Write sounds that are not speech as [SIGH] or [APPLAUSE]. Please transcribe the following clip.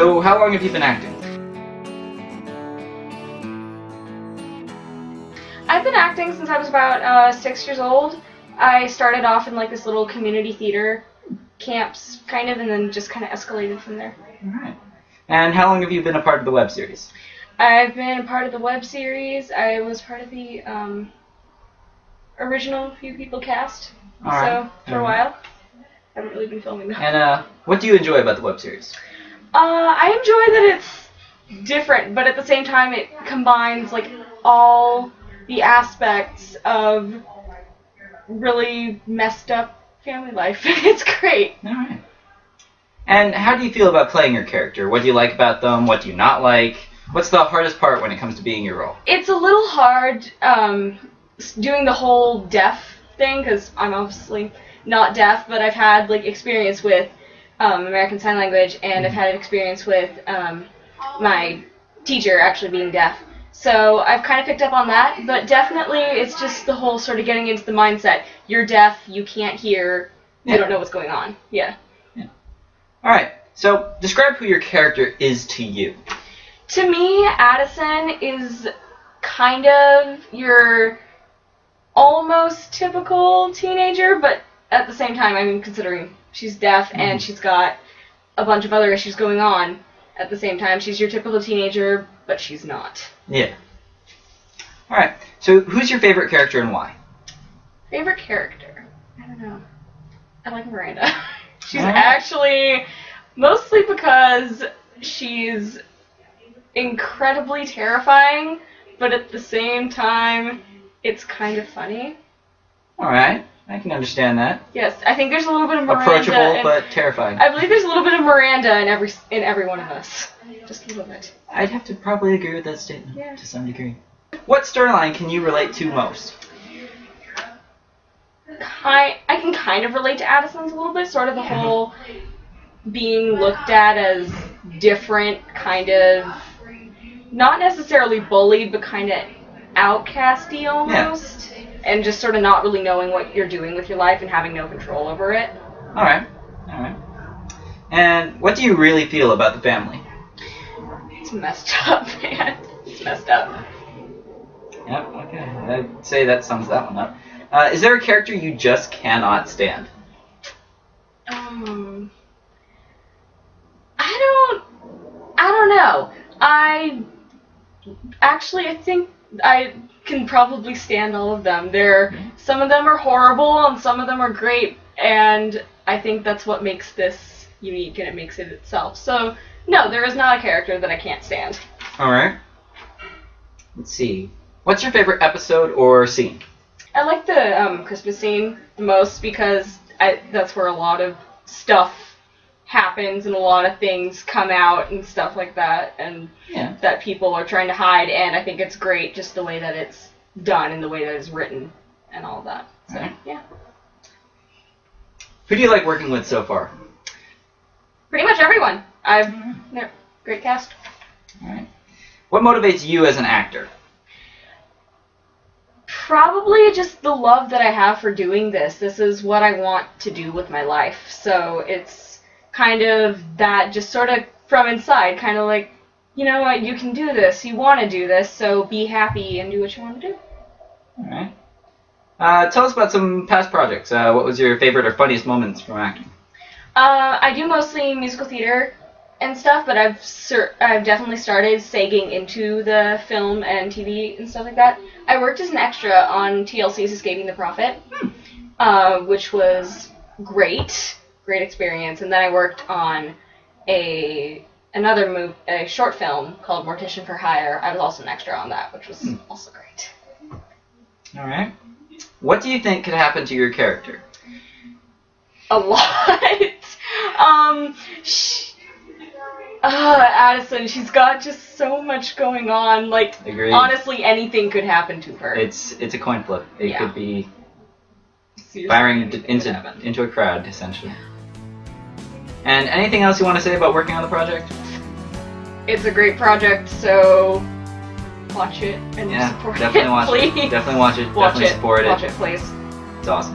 So, how long have you been acting? I've been acting since I was about uh, six years old. I started off in like this little community theater camps, kind of, and then just kind of escalated from there. Alright. And how long have you been a part of the web series? I've been a part of the web series. I was part of the um, original Few People cast. Alright. So for a while, I haven't really been filming though. And uh, what do you enjoy about the web series? Uh, I enjoy that it's different, but at the same time, it combines like all the aspects of really messed up family life. [LAUGHS] it's great. Alright. And how do you feel about playing your character? What do you like about them? What do you not like? What's the hardest part when it comes to being your role? It's a little hard um, doing the whole deaf thing because I'm obviously not deaf, but I've had like experience with um, American Sign Language, and I've had an experience with um, my teacher actually being deaf. So I've kind of picked up on that, but definitely it's just the whole sort of getting into the mindset. You're deaf, you can't hear, you Yeah. don't know what's going on. Yeah. Alright, so describe who your character is to you. To me, Addison is kind of your almost typical teenager, but at the same time, I mean, considering she's deaf and mm-hmm. she's got a bunch of other issues going on at the same time, she's your typical teenager, but she's not. Yeah. Alright, so who's your favorite character and why? Favorite character? I don't know. I like Miranda. [LAUGHS] she's actually mostly because she's incredibly terrifying, but at the same time, it's kind of funny. Alright, I can understand that. Yes, I think there's a little bit of Miranda. Approachable, but terrifying. I believe there's a little bit of Miranda in every in every one of us. Just a little bit. I'd have to probably agree with that statement Yeah. to some degree. What storyline can you relate to most? Ki I can kind of relate to Addison's a little bit, sort of the whole being looked at as different, kind of not necessarily bullied, but kind of outcasty almost, and just sort of not really knowing what you're doing with your life and having no control over it. Alright, alright. And what do you really feel about the family? It's messed up, [LAUGHS] man. It's messed up. Yep, okay. I'd say that sums that one up. Uh, is there a character you just cannot stand? Um, I don't, I don't know. I actually, I think I can probably stand all of them. They're some of them are horrible and some of them are great, and I think that's what makes this unique and it makes it itself. So no, there is not a character that I can't stand. Alright. Let's see. What's your favorite episode or scene? I like the um, Christmas scene the most because I, that's where a lot of stuff happens and a lot of things come out and stuff like that, and Yeah. that people are trying to hide. And I think it's great just the way that it's done and the way that it's written and all that. So Alright. yeah, Who do you like working with so far? pretty much everyone. I've mm-hmm. they're great cast. Alright. What motivates you as an actor? Probably just the love that I have for doing this. This is what I want to do with my life. So it's kind of that just sort of from inside, kind of like, you know what, you can do this. You want to do this, so be happy and do what you want to do. Alright. Uh, tell us about some past projects. Uh, what was your favorite or funniest moments from acting? Uh, I do mostly musical theater and stuff, but I've I've definitely started sagging into the film and TV and stuff like that. I worked as an extra on TLC's Escaping the Prophet, uh, which was great, great experience. And then I worked on a another move, a short film called Mortician for Hire. I was also an extra on that, which was also great. Alright. What do you think could happen to your character? a lot. [LAUGHS] um, sh uh, Addison, she's got just so much going on. Like, Agreed. honestly, anything could happen to her. It's it's a coin flip. It Yeah. could be Seriously, firing d- into into a crowd essentially. And anything else you want to say about working on the project? It's a great project, so watch it and Yeah, support definitely it, watch please. it. Definitely watch it. watch definitely it. support Watch it. Watch it, please. It's awesome.